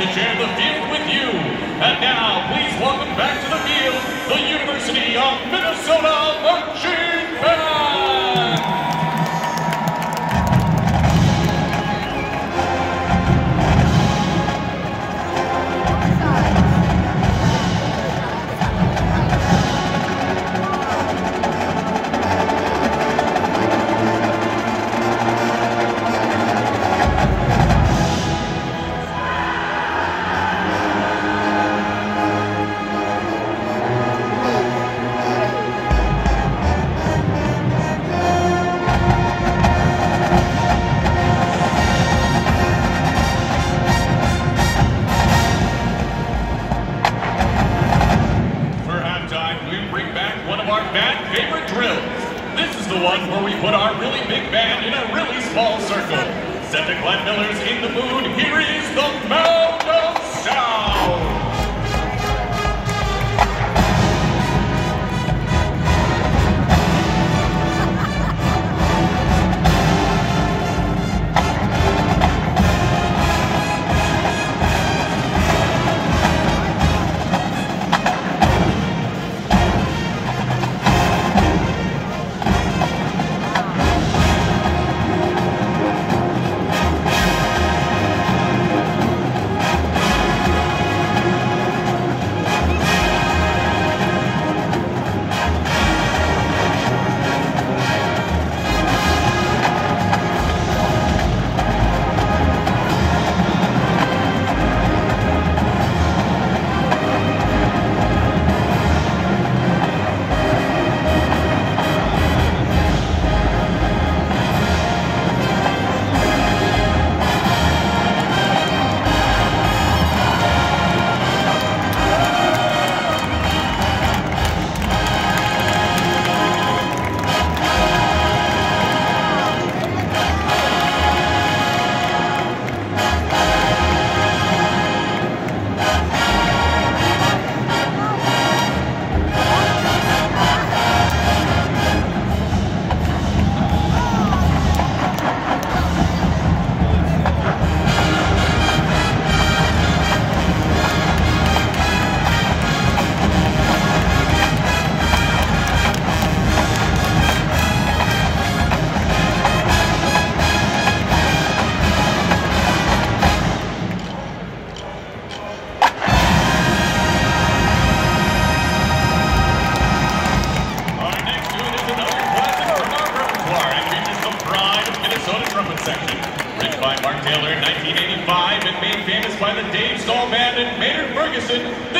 to share the field with you. And now, please welcome back to the field the University of Minnesota the one where we put our really big band in a really small circle. Set to Glenn Miller's In the Mood, here is the Mound Band and Maynard Ferguson,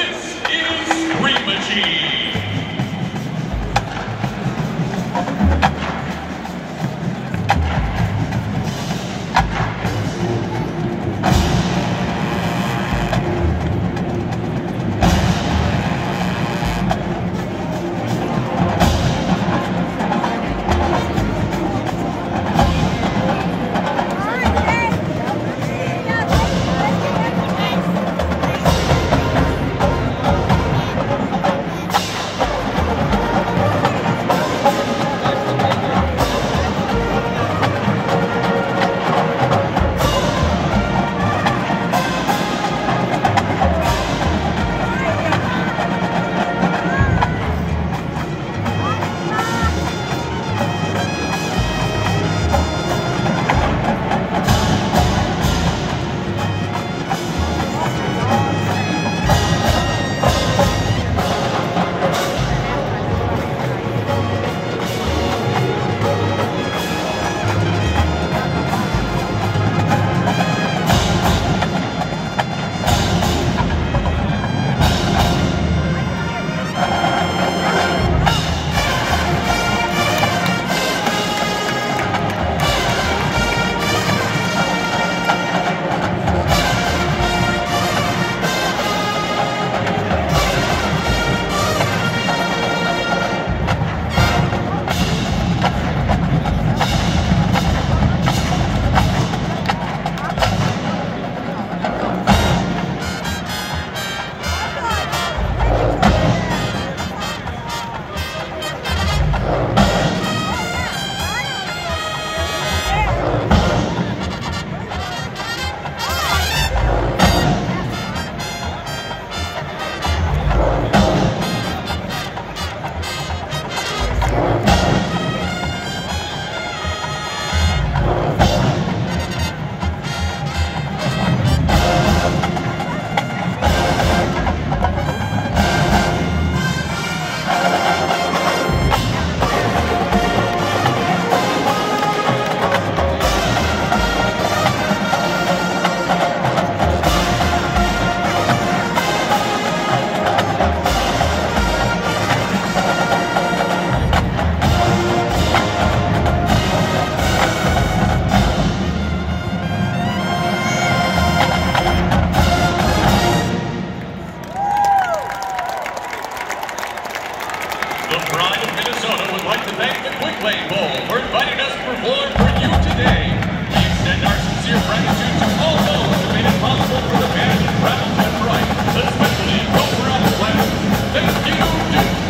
Thank you.